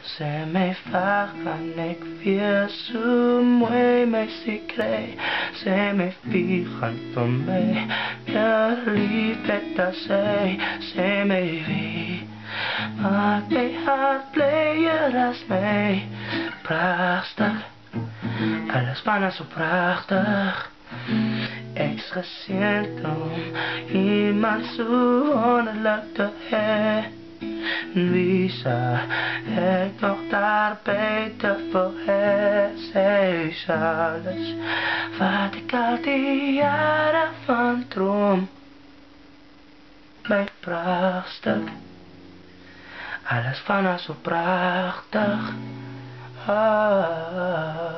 Sê my vaak kan ek weer so mooi my sekret Sê my wie gaan vir my meer liefde as sy Sê my wie maak my hart blijer as my Prachtig, alles van is so prachtig Ek's geseend om iemand so wonderlik te hê zou ik nog daar beter voor haar Zij is alles wat ik al die jaren van droom. Mijn prachtstuk Alles van haar zo prachtig. Oh.